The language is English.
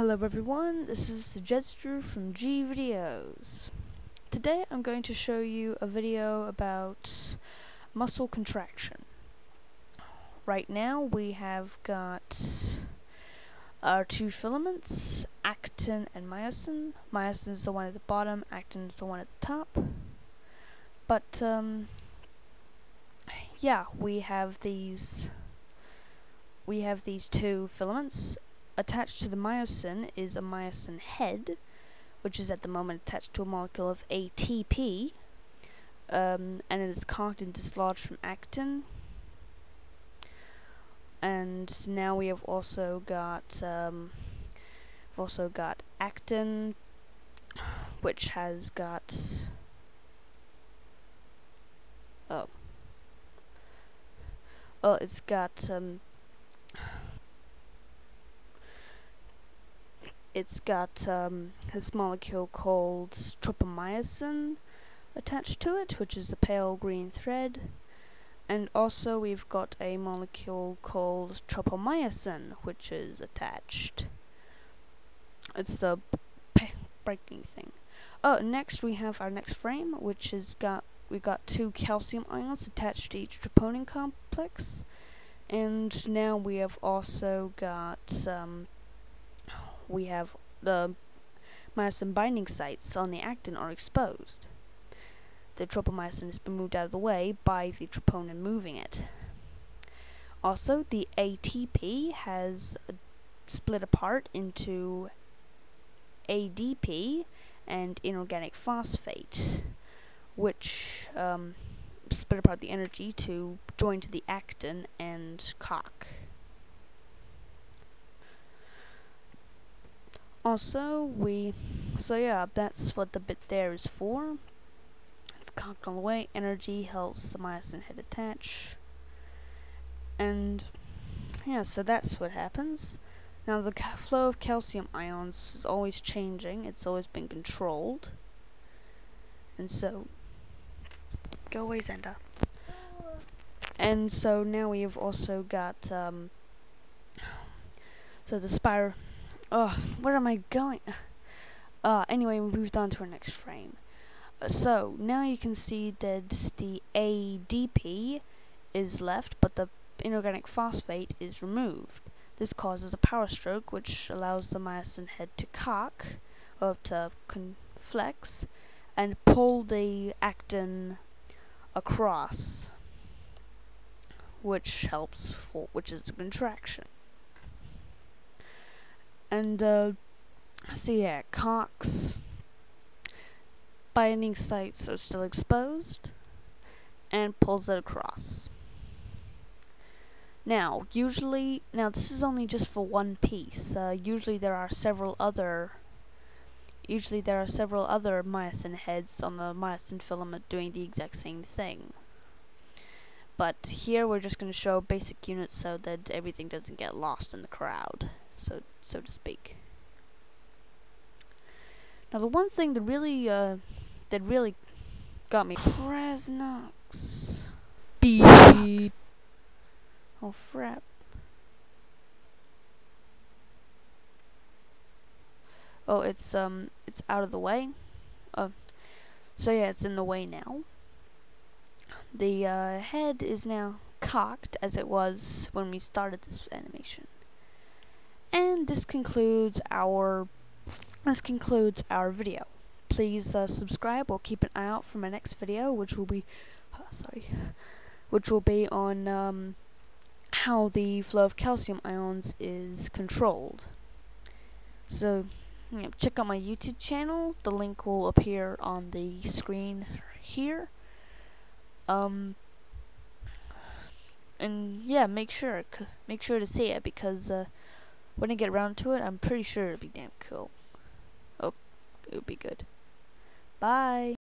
Hello everyone, this is the Jetster from G Videos. Today I'm going to show you a video about muscle contraction. Right now we have got our two filaments, actin and myosin. Myosin is the one at the bottom, actin is the one at the top. But um, yeah, we have these we have these two filaments attached to the myosin is a myosin head, which is at the moment attached to a molecule of ATP, um, and it is cocked and dislodged from actin. And now we have also got um, we've also got actin, which has got oh oh it's got um, it's got um, this molecule called tropomyosin attached to it, which is the pale green thread. And also we've got a molecule called tropomyosin, which is attached. It's the breaking thing. Oh, next we have our next frame, which has got we got two calcium ions attached to each troponin complex, and now we have also got um, we have the myosin binding sites on the actin are exposed. The tropomyosin has been moved out of the way by the troponin moving it. Also, the ATP has split apart into ADP and inorganic phosphate, which um, split apart the energy to join to the actin and cock. Also, we, so yeah, that's what the bit there is for. It's cocked all the way, energy helps the myosin head attach. And, yeah, so that's what happens. Now, the flow of calcium ions is always changing, it's always been controlled. And so, go away, Zenda. And so now we have also got, um, so the spiral Oh, where am I going? Uh, anyway, we moved on to our next frame. Uh, so, now you can see that the ADP is left, but the inorganic phosphate is removed. This causes a power stroke, which allows the myosin head to cock, or to flex, and pull the actin across, which helps for, which is the contraction. And, uh, so yeah, Cox binding sites are still exposed and pulls it across. Now, usually, now this is only just for one piece. Uh, usually there are several other, usually there are several other myosin heads on the myosin filament doing the exact same thing. But here we're just going to show basic units so that everything doesn't get lost in the crowd so so to speak. Now the one thing that really uh, that really got me Krasnox beep. Oh crap. Oh, it's um it's out of the way. Uh, so yeah, it's in the way now. The uh, head is now cocked as it was when we started this animation. And this concludes our this concludes our video. Please uh, subscribe or keep an eye out for my next video, which will be uh, sorry, which will be on um, how the flow of calcium ions is controlled. So, check out my YouTube channel. The link will appear on the screen here. Um, and yeah, make sure make sure to see it because. Uh, when I get around to it, I'm pretty sure it'll be damn cool. Oh, it would be good. Bye.